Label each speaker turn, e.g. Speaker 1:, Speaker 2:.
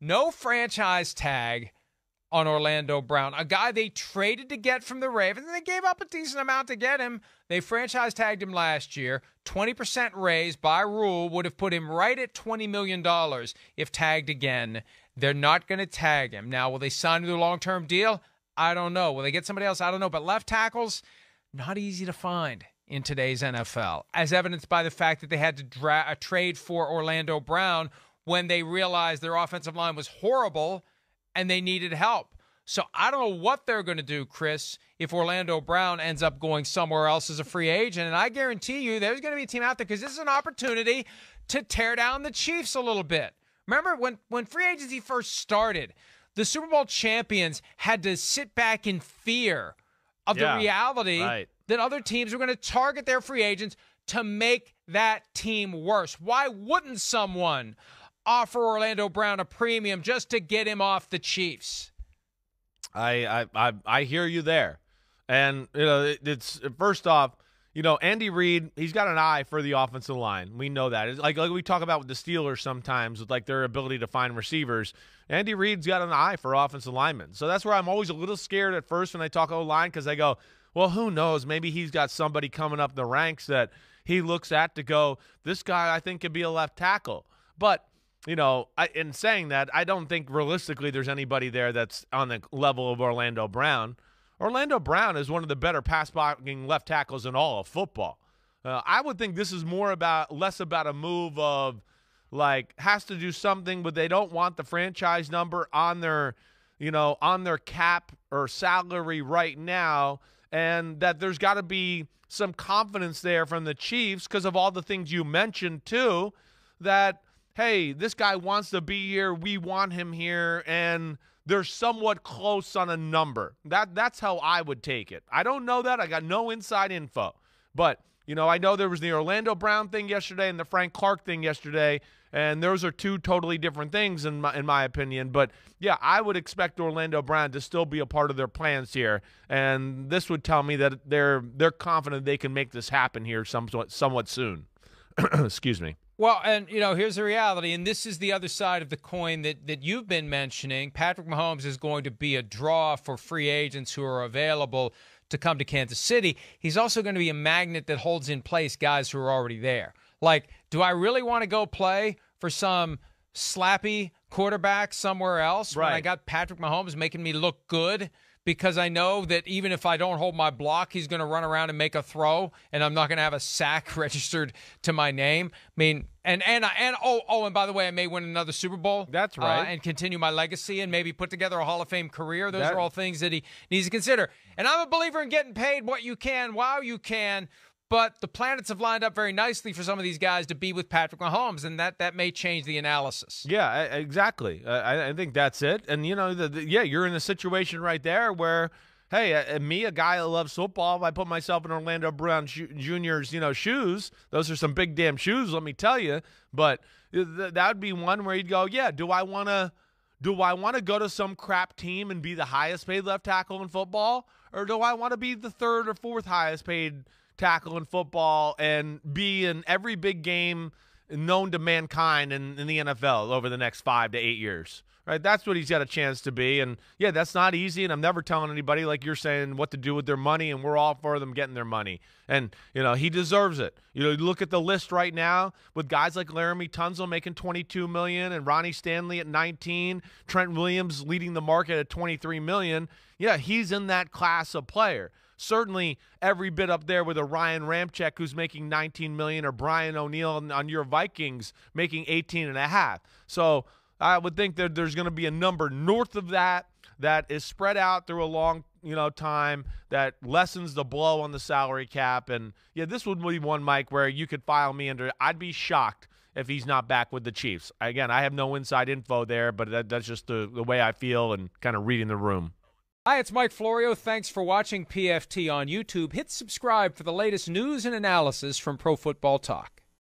Speaker 1: no franchise tag on Orlando Brown, a guy they traded to get from the Ravens, and they gave up a decent amount to get him. They franchise tagged him last year. 20% raise by rule would have put him right at $20 million if tagged again. They're not going to tag him. Now, will they sign him to a long term deal? I don't know. Will they get somebody else? I don't know. But left tackles, not easy to find in today's NFL, as evidenced by the fact that they had to dra- a trade for Orlando Brown when they realized their offensive line was horrible and they needed help. So I don't know what they're going to do, Chris, if Orlando Brown ends up going somewhere else as a free agent. And I guarantee you there's going to be a team out there because this is an opportunity to tear down the Chiefs a little bit. Remember when, when free agency first started, the Super Bowl champions had to sit back in fear of
Speaker 2: Yeah,
Speaker 1: the reality
Speaker 2: right.
Speaker 1: that other teams were going to target their free agents to make that team worse. Why wouldn't someone offer Orlando Brown a premium just to get him off the Chiefs?
Speaker 2: I, I I I hear you there, and you know it, it's first off, you know Andy Reid, he's got an eye for the offensive line. We know that. It's like like we talk about with the Steelers sometimes with like their ability to find receivers. Andy Reid's got an eye for offensive linemen. So that's where I'm always a little scared at first when I talk O line because I go, well, who knows? Maybe he's got somebody coming up the ranks that he looks at to go, this guy I think could be a left tackle, but you know, I, in saying that, I don't think realistically there's anybody there that's on the level of Orlando Brown. Orlando Brown is one of the better pass blocking left tackles in all of football. Uh, I would think this is more about less about a move of like has to do something, but they don't want the franchise number on their, you know, on their cap or salary right now, and that there's got to be some confidence there from the Chiefs because of all the things you mentioned too, that hey, this guy wants to be here. We want him here. And they're somewhat close on a number. That That's how I would take it. I don't know that. I got no inside info. But, you know, I know there was the Orlando Brown thing yesterday and the Frank Clark thing yesterday. And those are two totally different things, in my, in my opinion. But yeah, I would expect Orlando Brown to still be a part of their plans here, and this would tell me that they're they're confident they can make this happen here somewhat somewhat soon. Excuse me.
Speaker 1: Well, and you know, here's the reality, and this is the other side of the coin that that you've been mentioning. Patrick Mahomes is going to be a draw for free agents who are available to come to Kansas City. He's also going to be a magnet that holds in place guys who are already there. Like, do I really want to go play for some slappy quarterback somewhere else when I got Patrick Mahomes making me look good? Because I know that even if I don't hold my block, he's going to run around and make a throw, and I'm not going to have a sack registered to my name. I mean, and and and oh oh, and by the way, I may win another Super Bowl.
Speaker 2: That's
Speaker 1: uh,
Speaker 2: right.
Speaker 1: and continue my legacy, and maybe put together a Hall of Fame career. Those
Speaker 2: That-
Speaker 1: are all things that he needs to consider. And I'm a believer in getting paid what you can while you can. But the planets have lined up very nicely for some of these guys to be with Patrick Mahomes, and that that may change the analysis.
Speaker 2: Yeah, exactly. Uh, I, I think that's it. And you know, the, the, yeah, you're in a situation right there where, hey, uh, me, a guy that loves football, if I put myself in Orlando Brown Jr.'s, you know, shoes, those are some big damn shoes, let me tell you. But th- that would be one where you'd go, yeah, do I want to? Do I want to go to some crap team and be the highest paid left tackle in football? Or do I want to be the third or fourth highest paid tackle in football and be in every big game known to mankind in, in the NFL over the next five to eight years? Right? That's what he's got a chance to be. And yeah, that's not easy. And I'm never telling anybody, like you're saying, what to do with their money. And we're all for them getting their money. And, you know, he deserves it. You know, you look at the list right now with guys like Laremy Tunsil making 22 million and Ronnie Stanley at 19, Trent Williams leading the market at 23 million. Yeah, he's in that class of player certainly every bit up there with a Ryan Ramczyk who's making 19 million or Brian O'Neill on- on your Vikings making 18 and a half. So I would think that there's going to be a number north of that that is spread out through a long, you know, time that lessens the blow on the salary cap. And yeah, this would be one, Mike, where you could file me under. I'd be shocked if he's not back with the Chiefs. Again, I have no inside info there, but that, that's just the, the way I feel and kind of reading the room.
Speaker 1: Hi, it's Mike Florio. Thanks for watching PFT on YouTube. Hit subscribe for the latest news and analysis from Pro Football Talk.